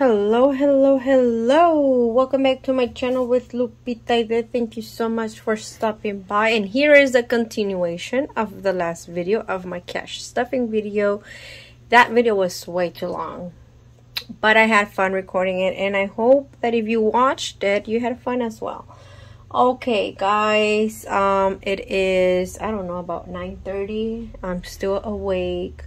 hello hello hello. Welcome back to my channel with Lupita thank you so much for stopping by. And here is a continuation of the last video of my cash stuffing video. That video was way too long but I had fun recording it and I hope that if you watched it you had fun as well. Okay guys um it is I don't know about 9 30 I'm still awake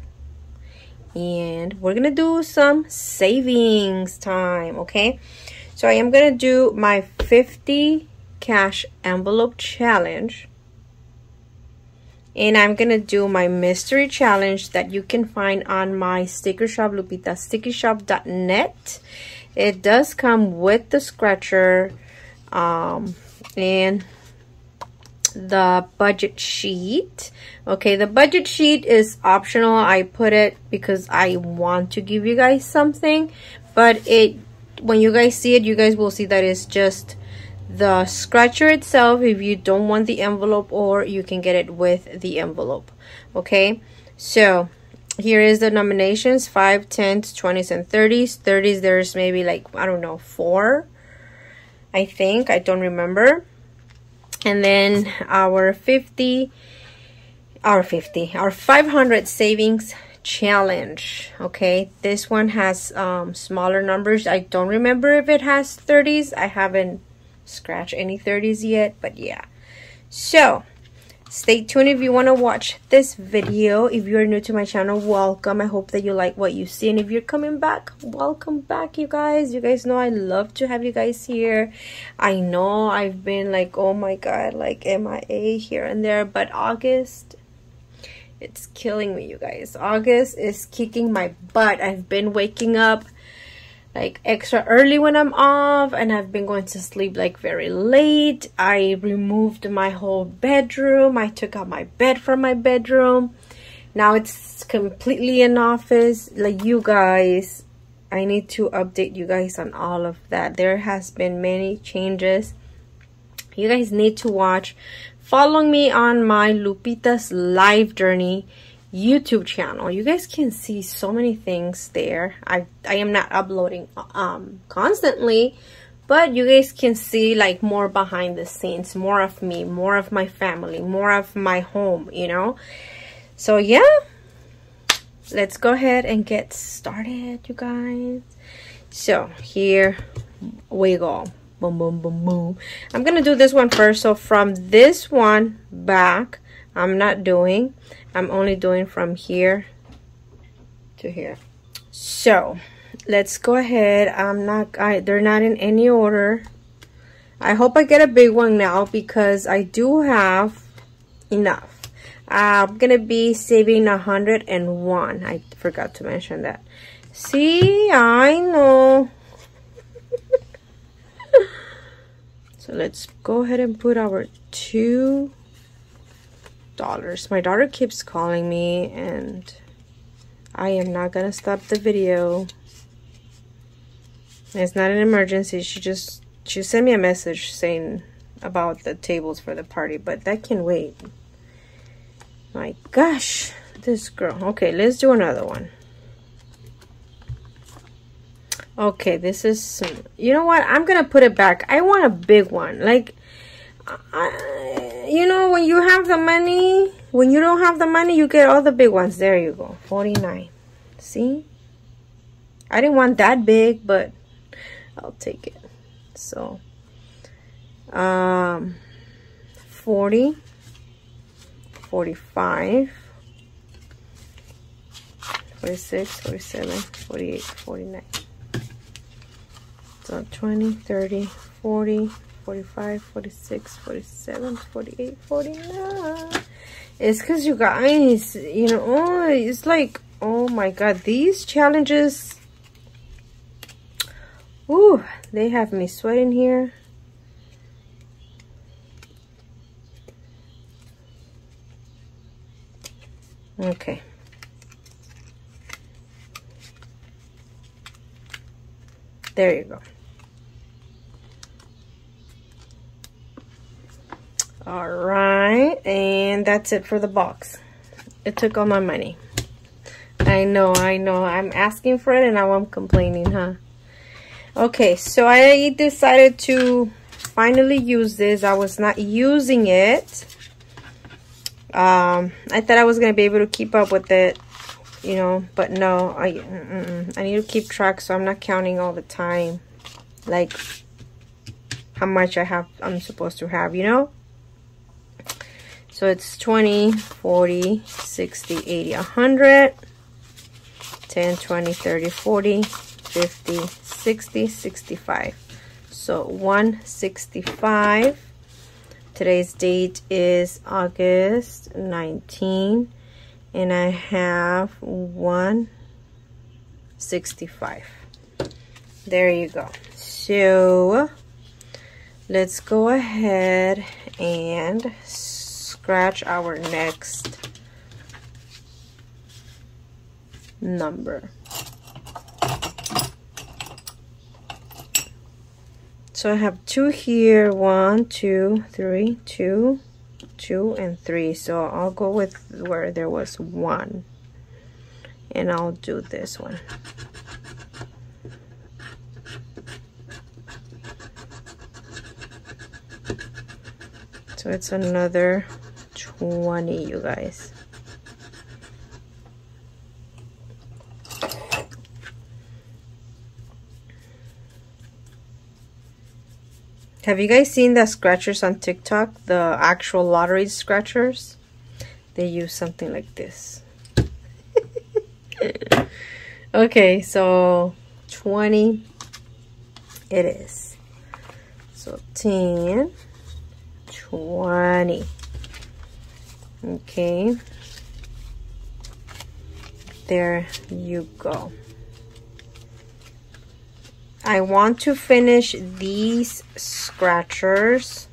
and we're gonna do some savings time okay? So I am gonna do my 50 cash envelope challenge. And I'm gonna do my mystery challenge that you can find on my sticker shop Lupita stickershop.net it does come with the scratcher um, and the budget sheet. Okay the budget sheet is optional. I put it because i want to give you guys something but it when you guys see it you guys will see that it's just the scratcher itself. If you don't want the envelope or you can get it with the envelope. Okay so here is the nominations. 5 10s 20s and 30s 30s there's maybe like i don't know four i think. I don't remember and then our 50 our 50 our 500 savings challenge. Okay this one has um, smaller numbers. I don't remember if it has 30s I haven't scratched any 30s yet but yeah. So Stay tuned if you want to watch this video. If you're new to my channel, welcome. I hope that you like what you see. And if you're coming back, welcome back, you guys. You guys know I love to have you guys here. I know I've been like, oh my god, like MIA here and there. But August, it's killing me, you guys. August is kicking my butt. I've been waking up like extra early when I'm off and I've been going to sleep like very late. I removed my whole bedroom. I took out my bed from my bedroom. Now it's completely an office. Like you guys, I need to update you guys on all of that. There has been many changes. You guys need to watch. Follow me on my Lupita's live journey YouTube channel. You guys can see so many things there. I, I am not uploading um, constantly, but you guys can see like more behind the scenes, more of me, more of my family, more of my home, you know? So yeah, let's go ahead and get started, you guys. So here we go. Boom, boom, boom, boom. I'm going to do this one first. So from this one back, I'm not doing. I'm only doing from here to here. So let's go ahead. I'm not, I, they're not in any order. I hope I get a big one now because I do have enough. I'm going to be saving 101. I forgot to mention that. See, I know. so let's go ahead and put our two dollars. My daughter keeps calling me and I am not to stop the video. It's not an emergency. She just, she sent me a message saying about the tables for the party, but that can wait. My gosh, this girl. Okay, let's do another one. Okay, this is, you know what? I'm to put it back. I want a big one. Like, I, you know, when you have the money, when you don't have the money, you get all the big ones. There you go. 49. See? I didn't want that big, but I'll take it. So, um, 40, 45, 46, 47, 48, 49. So 20, 30, 40, 45, 46, 47, 48, 49. It's because you guys, you know, oh, it's like, oh my god, these challenges, ooh, they have me sweating here. Okay. There you go. All right and that's it for the box it took all my money I know I know I'm asking for it and now I'm complaining huh Okay, so I decided to finally use this. I was not using it. Um, I thought I was going to be able to keep up with it, you know, but no, I, mm -mm. I need to keep track so I'm not counting all the time, like how much I have, I'm supposed to have, you know? So it's 20, 40, 60, 80, 100, 10, 20, 30, 40, 50, 60, 65. So 165. Today's date is August 19 and I have 165. There you go. So let's go ahead and scratch our next number. So I have two here, one, two, three, two, two, and three. So I'll go with where there was one. And I'll do this one. So it's another 20, you guys. Have you guys seen the scratchers on TikTok? The actual lottery scratchers? They use something like this. okay, so 20 it is. So 10, 20. Okay. There you go. I want to finish these scratchers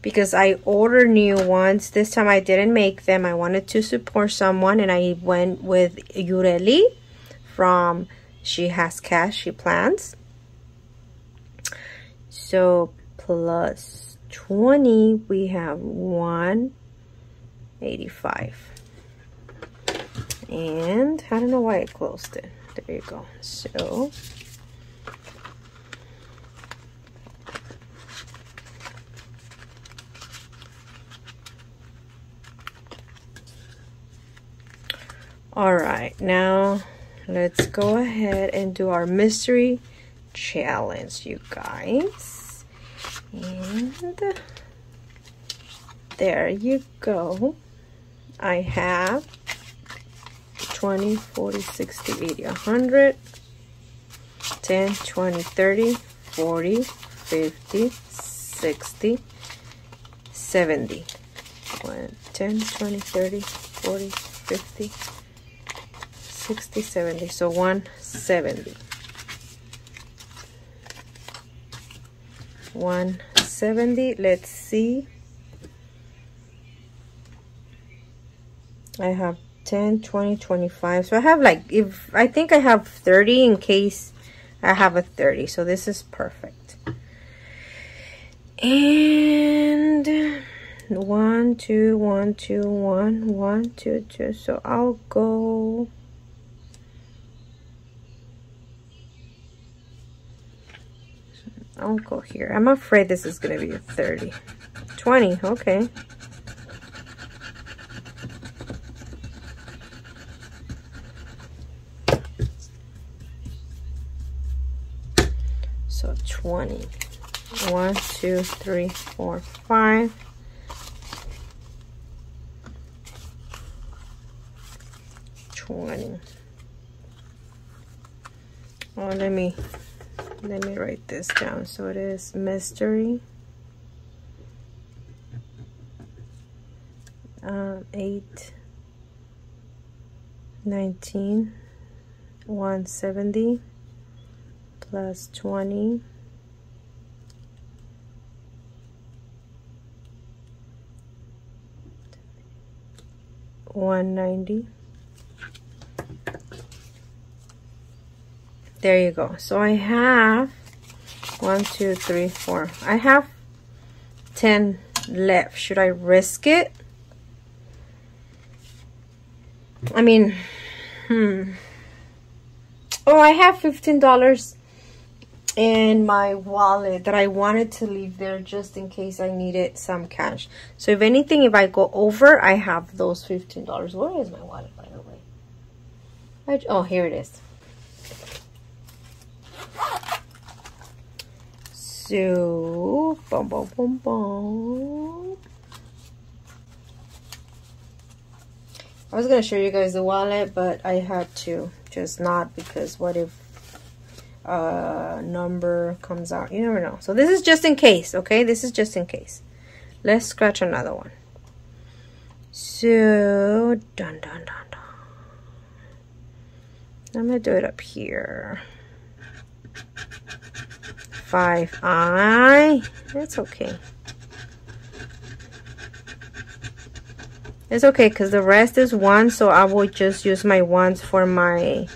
because I ordered new ones. This time I didn't make them. I wanted to support someone and I went with Yureli from She Has Cash, She Plans. So plus 20, we have 185. And I don't know why I closed it. There you go. So all right now let's go ahead and do our mystery challenge you guys and there you go I have 20 40 60 80 100 10 20 30 40 50 60 70 10 20 30 40 50 60 70 so 170 170 let's see I have 10 20 25 so I have like if I think I have 30 in case I have a 30 so this is perfect and one two one two one one two two so I'll go I'll go here. I'm afraid this is going to be a 30. 20, okay. 20. 1, 2, 3, 4, 5. Twenty. Oh, let me let me write this down so it is mystery um, 8 19 170 plus 20 190 there you go. So I have one two three four. I have 10 left. Should I risk it? I mean hmm. Oh I have $15 and my wallet that I wanted to leave there just in case I needed some cash. So if anything, if I go over, I have those $15. Where is my wallet, by the way? I, oh, here it is. So, boom, boom, boom, boom. I was going to show you guys the wallet, but I had to just not because what if uh, number comes out. You never know. So this is just in case, okay? This is just in case. Let's scratch another one. So, dun dun dun dun. I'm going to do it up here. 5i. That's okay. It's okay because the rest is one, so I will just use my ones for my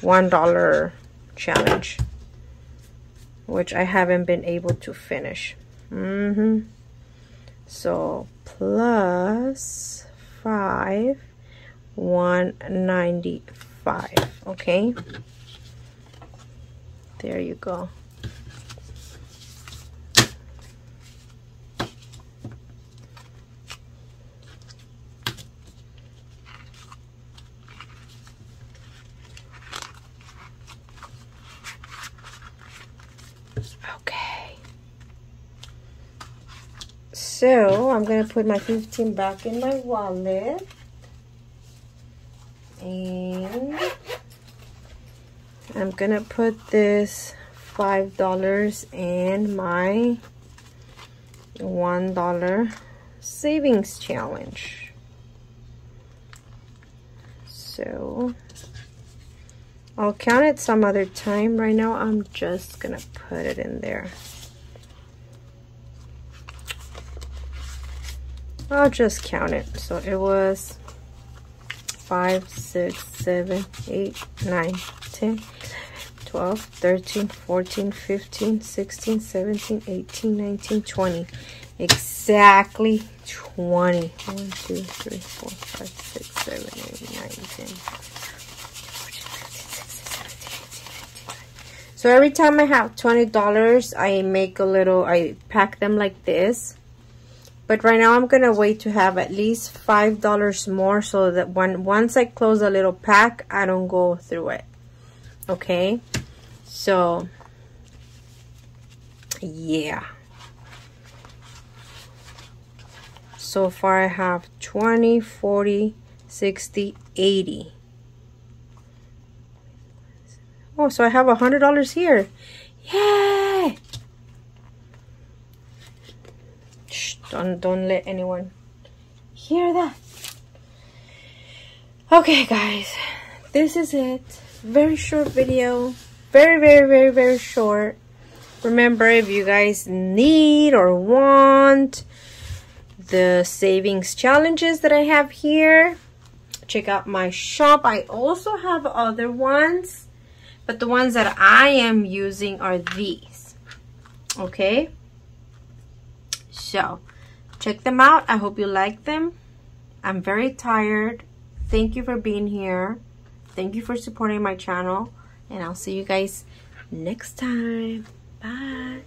$1 challenge which I haven't been able to finish. Mm -hmm. so plus 5 195 okay. There you go So I'm going to put my 15 back in my wallet. And I'm going to put this $5 in my $1 savings challenge. So I'll count it some other time. Right now I'm just going to put it in there. I'll just count it. So it was 5, 6, 7, 8, 9, 10, 12, 13, 14, 15, 16, 17, 18, 19, 20. Exactly 20. 1, 2, 3, 4, 5, 6, 7, 8, 9, 10. So every time I have $20, I make a little, I pack them like this but right now I'm gonna wait to have at least five dollars more so that when once I close a little pack I don't go through it. Okay? So yeah. So far I have 20 40 60 80 oh so I have a hundred dollars here. Yay Don't don't let anyone hear that. Okay, guys, this is it. Very short video. Very, very, very, very short. Remember, if you guys need or want the savings challenges that I have here, check out my shop. I also have other ones, but the ones that I am using are these. Okay? So, check them out. I hope you like them. I'm very tired. Thank you for being here. Thank you for supporting my channel. And I'll see you guys next time. Bye.